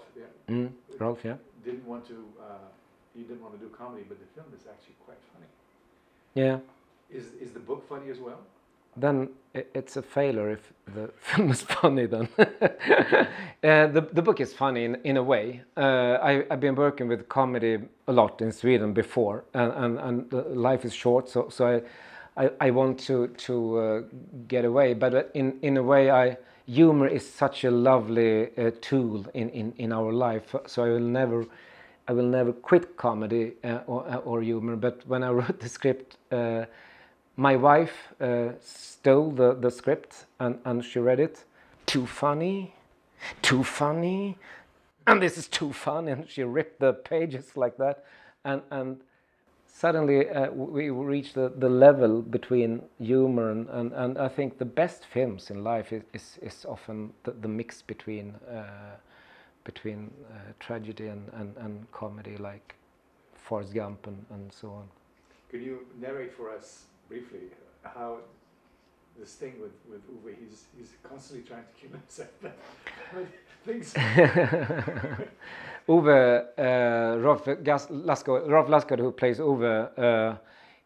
Rolf, yeah, Mm, Rolf, yeah. didn't want to. Uh, he didn't want to do comedy, but the film is actually quite funny. Yeah. Is is the book funny as well? then it's a failure if the film is funny then uh, the, the book is funny in, in a way uh, I, i've been working with comedy a lot in sweden before and, and, and life is short so, so I, I, I want to, to uh, get away but in, in a way I, humor is such a lovely uh, tool in, in, in our life so i will never I will never quit comedy uh, or, or humor, but when I wrote the script, uh, my wife uh, stole the, the script and, and she read it. Too funny, too funny, and this is too funny. And she ripped the pages like that. And, and suddenly uh, we reach the, the level between humor and, and, and I think the best films in life is, is, is often the, the mix between, uh, between uh, tragedy and, and, and comedy, like Forrest Gump and, and so on. Could you narrate for us briefly how this thing with, with Ove, he's, he's constantly trying to kill himself. but things. Ove, uh, Rolf Lassgård, Rolf Lassgård, who plays Ove, uh,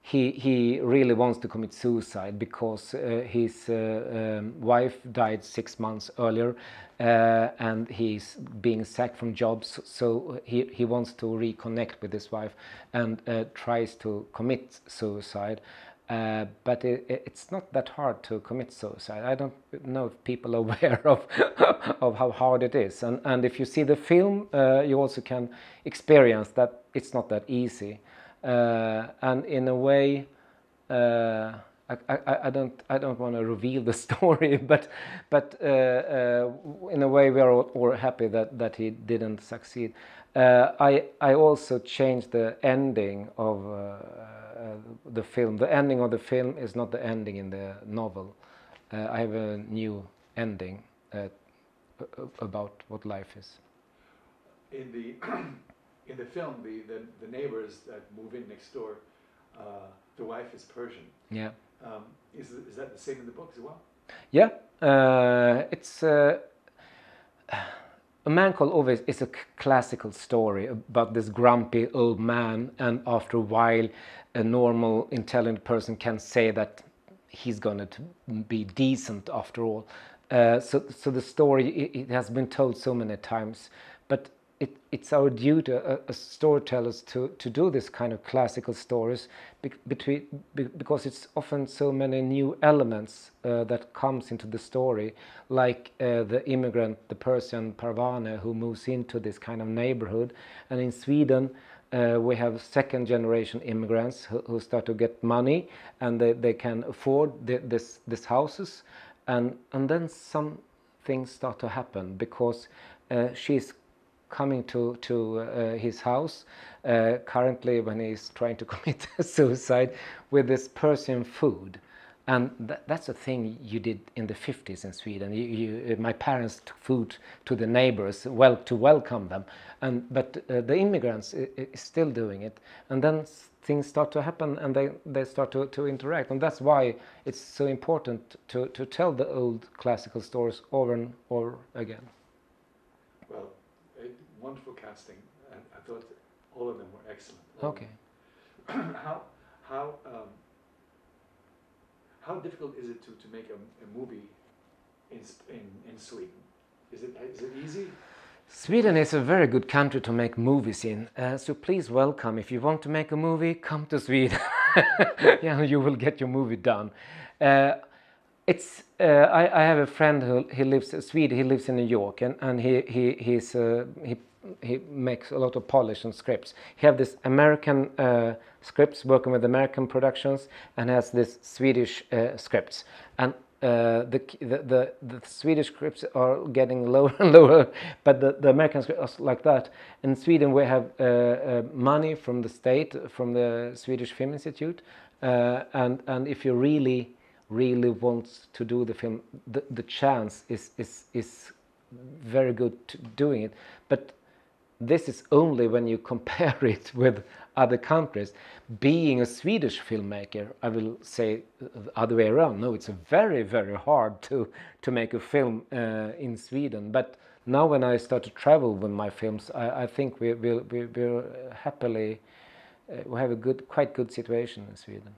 he, he really wants to commit suicide because uh, his uh, um, wife died six months earlier uh, and he's being sacked from jobs. So he, he wants to reconnect with his wife and uh, tries to commit suicide. Uh, but it, it- it's not that hard to commit suicide. I don't know if people are aware of of how hard it is. And and if you see the film, uh, you also can experience that it's not that easy. Uh, and in a way, uh, I, I, I don't I don't want to reveal the story, but but uh, uh, in a way we are all, all happy that that he didn't succeed. I I also changed the ending of the film. The ending of the film is not the ending in the novel. Uh, I have a new ending uh, about what life is. in the in the film, the, the, the neighbors that move in next door, uh, the wife is Persian. Yeah. Um, is, is that the same in the book as well? Yeah, uh, it's uh, a man called Ove is a classical story about this grumpy old man, and after a while, a normal, intelligent person can say that he's going to be decent after all. Uh, so, so the story it, it has been told so many times, but it, it's our duty as storytellers to, to do this kind of classical stories between, be, because it's often so many new elements uh, that comes into the story, like uh, the immigrant, the Persian Parvaneh, who moves into this kind of neighborhood. And in Sweden, uh, we have second generation immigrants who, who start to get money and they, they can afford the, this, this houses. And, and then some things start to happen because uh, she's coming to to uh, his house uh, currently when he's trying to commit suicide with this Persian food, and tha that's a thing you did in the 50s in Sweden. You, you, uh, my parents took food to the neighbors, well to welcome them, and but uh, the immigrants is still doing it, and then things start to happen and they, they start to, to interact and that's why it's so important to, to tell the old classical stories over and over again. Wonderful casting, and I thought all of them were excellent. Okay. how how um, how difficult is it to, to make a, a movie in, in in Sweden? Is it is it easy? Sweden is a very good country to make movies in. Uh, so please welcome. If you want to make a movie, come to Sweden. yeah, you will get your movie done. Uh, it's uh, I, I have a friend who he lives in Sweden. He lives in New York, and and he he he's uh, he he makes a lot of polish and scripts. He have this American uh, scripts working with American productions, and has this Swedish uh, scripts. And uh, the, the the the Swedish scripts are getting lower and lower, but the, the American scripts are like that. In Sweden, we have uh, uh, money from the state, from the Swedish Film Institute, uh, and and if you really really want to do the film, the, the chance is is is very good to doing it, but this is only when you compare it with other countries. Being a Swedish filmmaker, I will say the other way around. No, it's very, very hard to, to make a film uh, in Sweden. But now when I start to travel with my films, I, I think we will we, happily uh, we have a good, quite good situation in Sweden.